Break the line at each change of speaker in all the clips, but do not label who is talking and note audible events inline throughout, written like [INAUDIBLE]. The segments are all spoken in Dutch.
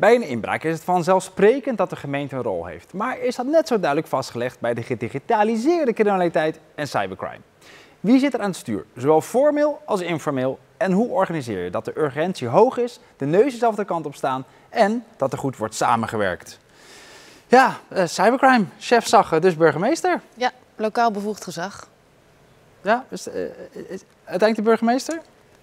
Bij een inbraak is het vanzelfsprekend dat de gemeente een rol heeft. Maar is dat net zo duidelijk vastgelegd bij de gedigitaliseerde criminaliteit en cybercrime? Wie zit er aan het stuur, zowel formeel als informeel? En hoe organiseer je dat de urgentie hoog is, de neus dezelfde kant op staan en dat er goed wordt samengewerkt? Ja, uh, cybercrime, chef Zagge, dus burgemeester.
Ja, lokaal bevoegd gezag.
Ja, is, uh, uiteindelijk de burgemeester?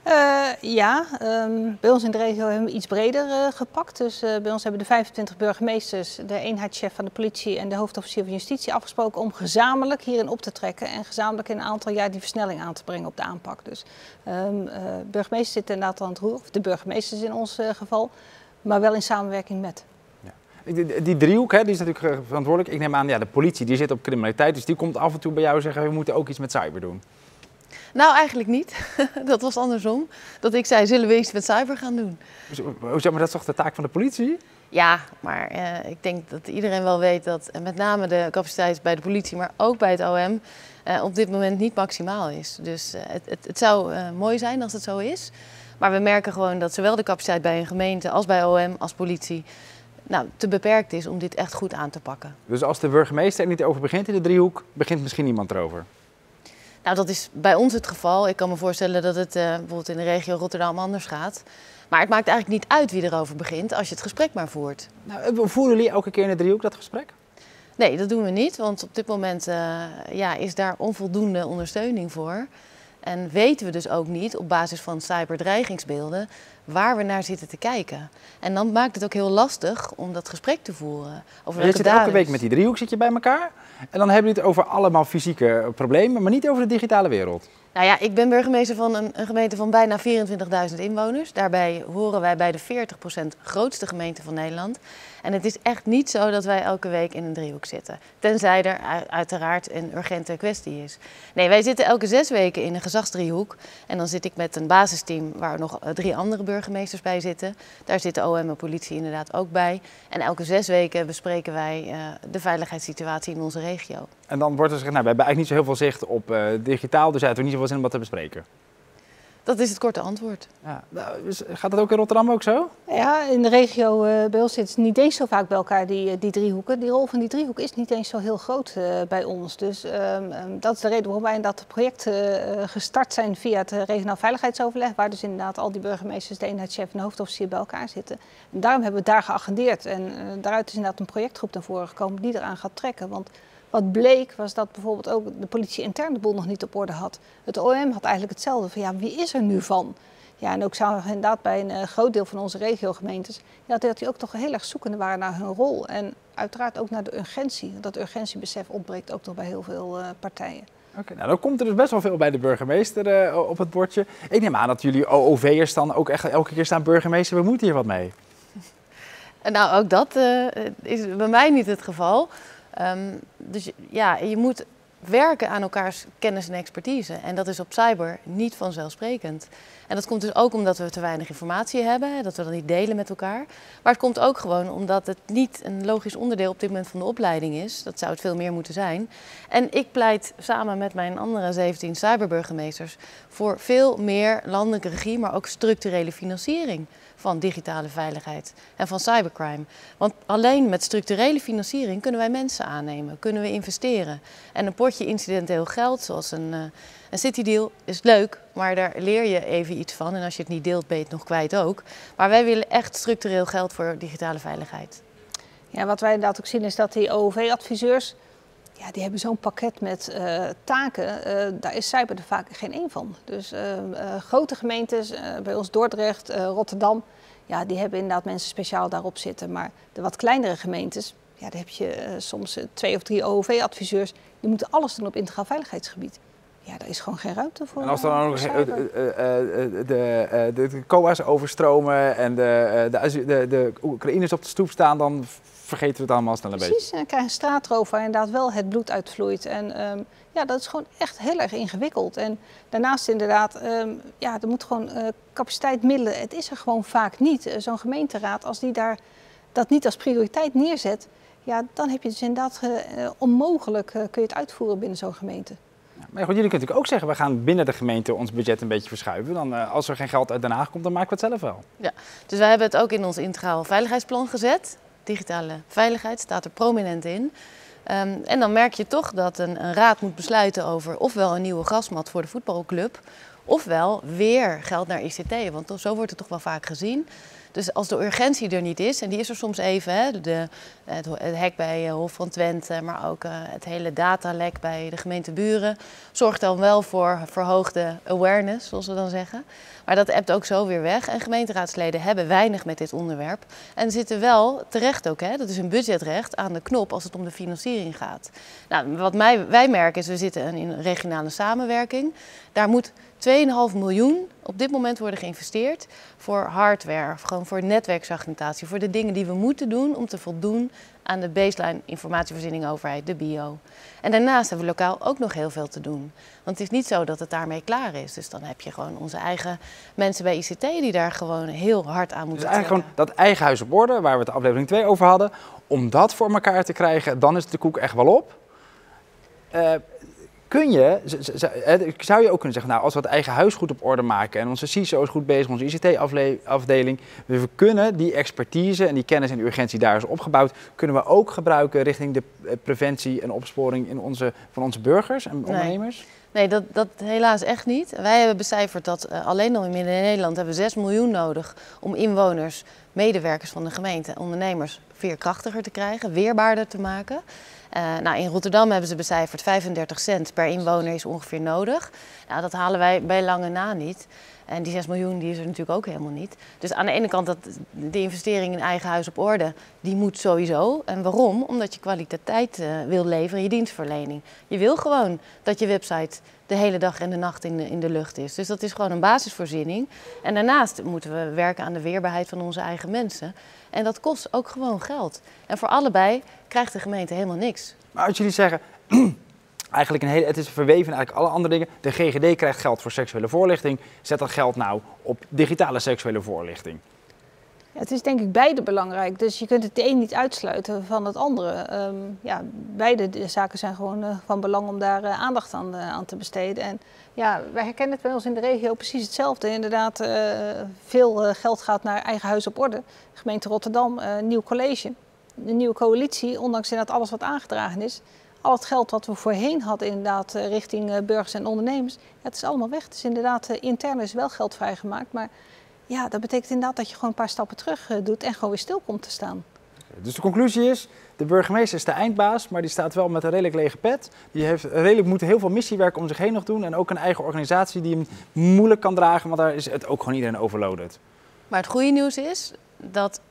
Uh, ja, um, bij ons in de regio hebben we iets breder uh, gepakt. Dus uh, bij ons hebben de 25 burgemeesters, de eenheidschef van de politie en de hoofdofficier van justitie afgesproken om gezamenlijk hierin op te trekken en gezamenlijk in een aantal jaar die versnelling aan te brengen op de aanpak. Dus um, burgemeesters zitten inderdaad aan het roer, of de burgemeesters in ons geval, maar wel in samenwerking met.
Die, die, driehoek hè, die is natuurlijk verantwoordelijk. Ik neem aan, ja, de politie die zit op criminaliteit, dus die komt af en toe bij jou zeggen we moeten ook iets met cyber doen.
Nou, eigenlijk niet. [LAUGHS] dat was andersom. Dat ik zei, zullen we iets met cyber gaan doen?
Hoezo, maar dat is toch de taak van de politie?
Ja, maar uh, ik denk dat iedereen wel weet dat met name de capaciteit bij de politie, maar ook bij het OM, uh, op dit moment niet maximaal is. Dus het, het, het, zou mooi zijn als het zo is. Maar we merken gewoon dat zowel de capaciteit bij een gemeente als bij OM als politie nou, te beperkt is om dit echt goed aan te pakken.
Dus als de burgemeester er niet over begint in de driehoek, begint misschien niemand erover?
Nou, dat is bij ons het geval. Ik kan me voorstellen dat het uh, bijvoorbeeld in de regio Rotterdam anders gaat. Maar het maakt eigenlijk niet uit wie erover begint als je het gesprek maar voert.
Nou, voeren jullie elke keer in de driehoek dat gesprek?
Nee, dat doen we niet, want op dit moment uh, ja, is daar onvoldoende ondersteuning voor. En weten we dus ook niet op basis van cyberdreigingsbeelden waar we naar zitten te kijken. En dan maakt het ook heel lastig om dat gesprek te voeren.
Over je zit elke week met die driehoek zit je bij elkaar. En dan hebben jullie het over allemaal fysieke problemen, maar niet over de digitale wereld.
Nou ja, ik ben burgemeester van een, een gemeente van bijna 24.000 inwoners. Daarbij horen wij bij de 40% grootste gemeente van Nederland. En het is echt niet zo dat wij elke week in een driehoek zitten. Tenzij er uiteraard een urgente kwestie is. Nee, wij zitten elke zes weken in een gezagsdriehoek. En dan zit ik met een basisteam waar nog eh, drie andere burgemeesters bij zitten. Daar zitten OM en politie inderdaad ook bij. En elke zes weken bespreken wij uh, de veiligheidssituatie in onze regio.
En dan wordt er gezegd, nou, we hebben eigenlijk niet zo heel veel zicht op uh, digitaal, dus heeft niet zoveel zin om wat te bespreken.
Dat is het korte antwoord.
Ja, nou, dus gaat dat ook in Rotterdam ook zo?
Ja, in de regio uh, bij ons zit niet eens zo vaak bij elkaar die, eh, die driehoeken. Die rol van die driehoek is niet eens zo heel groot uh, bij ons. Dus um, um, dat is de reden waarom wij in dat project uh, gestart zijn via het regionaal veiligheidsoverleg. Waar dus inderdaad al die burgemeesters, de eenheidschef en de hoofdofficier bij elkaar zitten. En daarom hebben we het daar geagendeerd. En daaruit is inderdaad een projectgroep naar voren gekomen die eraan gaat trekken. Want wat bleek was dat bijvoorbeeld ook de politie intern de boel nog niet op orde had. Het OM had eigenlijk hetzelfde van ja, wie is er nu van? Ja, en ook zagen we inderdaad bij een uh, groot deel van onze regiogemeentes, ja, dat die ook toch heel erg zoekende waren naar hun rol. En uiteraard ook naar de urgentie. Dat urgentiebesef ontbreekt ook nog bij heel veel uh, partijen.
Oké, okay, nou dan komt er dus best wel veel bij de burgemeester uh, op het bordje. Ik neem aan dat jullie OOV'ers dan ook echt elke keer staan burgemeester, we moeten hier wat mee. [LAUGHS]
Nou, ook dat is bij mij niet het geval. Um, dus ja, je moet werken aan elkaars kennis en expertise. En dat is op cyber niet vanzelfsprekend. En dat komt dus ook omdat we te weinig informatie hebben, dat we dat niet delen met elkaar. Maar het komt ook gewoon omdat het niet een logisch onderdeel op dit moment van de opleiding is. Dat zou het veel meer moeten zijn. En ik pleit samen met mijn andere 17 cyberburgemeesters voor veel meer landelijke regie, maar ook structurele financiering van digitale veiligheid en van cybercrime. Want alleen met structurele financiering kunnen wij mensen aannemen, kunnen we investeren. En een potje incidenteel geld, zoals een, uh, een city deal, is leuk, maar daar leer je even iets van. En als je het niet deelt, ben je het nog kwijt ook. Maar wij willen echt structureel geld voor digitale veiligheid. Ja, wat wij inderdaad ook zien is dat die OOV-adviseurs ja, die hebben zo'n pakket met uh, taken. Uh, daar is cyber er vaak geen één van. Dus uh, grote gemeentes, bij ons Dordrecht, Rotterdam, ja, die hebben inderdaad mensen speciaal daarop zitten. Maar de wat kleinere gemeentes, ja, daar heb je soms twee of drie OOV-adviseurs. Die moeten alles doen op integraal veiligheidsgebied. Ja, daar is gewoon geen ruimte voor.
En als dan ook de, de, de, COA's overstromen en de, de, de, de Oekraïners op de stoep staan, dan vergeten we het allemaal snel een
Precies, beetje. Precies, en dan krijg je een straatroof waar inderdaad wel het bloed uitvloeit. En um, ja, dat is gewoon echt heel erg ingewikkeld. En daarnaast inderdaad, um, ja, er moet gewoon uh, capaciteit, middelen, het is er gewoon vaak niet. Uh, Zo'n gemeenteraad, als die daar dat niet als prioriteit neerzet, ja, dan heb je dus inderdaad uh, onmogelijk kun je het uitvoeren binnen zo'n gemeente.
Maar goed, jullie kunnen natuurlijk ook zeggen, we gaan binnen de gemeente ons budget een beetje verschuiven. Dan, uh, als er geen geld uit Den Haag komt, dan maken we het zelf wel.
Ja, dus wij hebben het ook in ons integraal veiligheidsplan gezet. Digitale veiligheid staat er prominent in. Um, en dan merk je toch dat een, een, raad moet besluiten over ofwel een nieuwe grasmat voor de voetbalclub, ofwel weer geld naar ICT. Want zo wordt het toch wel vaak gezien. Dus als de urgentie er niet is, en die is er soms even, hè, de, het, hek bij eh, Hof van Twente, maar ook uh, het hele datalek bij de gemeente Buren, zorgt dan wel voor verhoogde awareness, zoals we dan zeggen. Maar dat ebt ook zo weer weg. En gemeenteraadsleden hebben weinig met dit onderwerp. En zitten wel terecht ook, hè, dat is een budgetrecht, aan de knop als het om de financiering gaat. Nou, wat mij, wij merken is, we zitten in regionale samenwerking. Daar moet 2,5 miljoen op dit moment worden geïnvesteerd voor hardware, gewoon voor netwerksegmentatie, voor de dingen die we moeten doen om te voldoen aan de baseline informatievoorziening overheid, de bio. En daarnaast hebben we lokaal ook nog heel veel te doen. Want het is niet zo dat het daarmee klaar is. Dus dan heb je gewoon onze eigen mensen bij ICT die daar gewoon heel hard aan moeten
Dus eigenlijk gewoon dat eigen huis op orde, waar we het de aflevering 2 over hadden, om dat voor elkaar te krijgen, dan is de koek echt wel op. Uh, kun je, zou je ook kunnen zeggen, nou, als we het eigen huis goed op orde maken en onze CISO is goed bezig, onze ICT-afdeling, we kunnen die expertise en die kennis en urgentie daar is opgebouwd, kunnen we ook gebruiken richting de eh, preventie en opsporing in onze, van onze burgers en ondernemers?
Nee, dat, dat helaas echt niet. Wij hebben becijferd dat uh, alleen al in Nederland hebben we 6 miljoen nodig om inwoners, medewerkers van de gemeente, ondernemers veerkrachtiger te krijgen, weerbaarder te maken. Uh, nou, in Rotterdam hebben ze becijferd 35 cent per inwoner is ongeveer nodig. Nou, dat halen wij bij lange na niet. En die 6 miljoen die is er natuurlijk ook helemaal niet. Dus aan de ene kant dat de investering in eigen huis op orde, die moet sowieso. En waarom? Omdat je kwaliteit uh, wil leveren je dienstverlening. Je wil gewoon dat je website de hele dag en de nacht in de, in de lucht is. Dus dat is gewoon een basisvoorziening. En daarnaast moeten we werken aan de weerbaarheid van onze eigen mensen. En dat kost ook gewoon geld. En voor allebei krijgt de gemeente helemaal niks.
Maar als jullie zeggen, eigenlijk een hele, het is verweven eigenlijk alle andere dingen. De GGD krijgt geld voor seksuele voorlichting. Zet dat geld nou op digitale seksuele voorlichting.
Het is denk ik beide belangrijk. Dus je kunt het een niet uitsluiten van het andere. Um, ja, beide zaken zijn gewoon uh, van belang om daar uh, aandacht aan, uh, aan, te besteden. En ja, wij herkennen het bij ons in de regio precies hetzelfde. Inderdaad, veel geld gaat naar eigen huis op orde. Gemeente Rotterdam, nieuw college, een nieuwe coalitie. Ondanks inderdaad alles wat aangedragen is. Al het geld wat we voorheen hadden inderdaad richting burgers en ondernemers. Ja, het is allemaal weg. Het is inderdaad intern is wel geld vrijgemaakt. Maar ja, dat betekent inderdaad dat je gewoon een paar stappen terug eh, doet en gewoon weer stil komt te staan.
Dus de conclusie is, de burgemeester is de eindbaas, maar die staat wel met een redelijk lege pet. Die heeft redelijk, moet heel veel missiewerk om zich heen nog doen en ook een eigen organisatie die hem moeilijk kan dragen, want daar is het ook gewoon iedereen overloaded.
Maar het goede nieuws is dat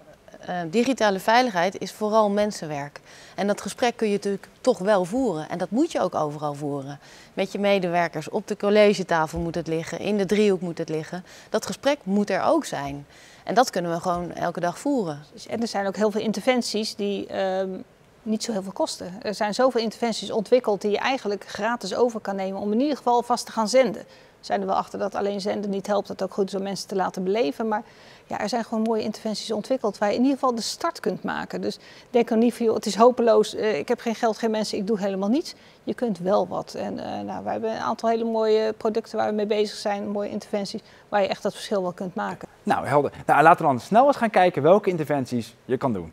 uh, digitale veiligheid is vooral mensenwerk. En dat gesprek kun je natuurlijk toch wel voeren. En dat moet je ook overal voeren. Met je medewerkers. Op de collegetafel moet het liggen. In de driehoek moet het liggen. Dat gesprek moet er ook zijn. En dat kunnen we gewoon elke dag voeren.
En er zijn ook heel veel interventies die uh, niet zo heel veel kosten. Er zijn zoveel interventies ontwikkeld die je eigenlijk gratis over kan nemen om in ieder geval vast te gaan zenden zijn er wel achter dat alleen zenden niet helpt. Dat ook goed is om mensen te laten beleven. Maar ja, er zijn gewoon mooie interventies ontwikkeld waar je in ieder geval de start kunt maken. Dus denk er niet van, joh, het is hopeloos, uh, ik heb geen geld, geen mensen, ik doe helemaal niets. Je kunt wel wat. En uh, nou, wij hebben een aantal hele mooie producten waar we mee bezig zijn, mooie interventies, waar je echt dat verschil wel kunt maken.
Nou, helder. Nou, laten we dan snel eens gaan kijken welke interventies je kan doen.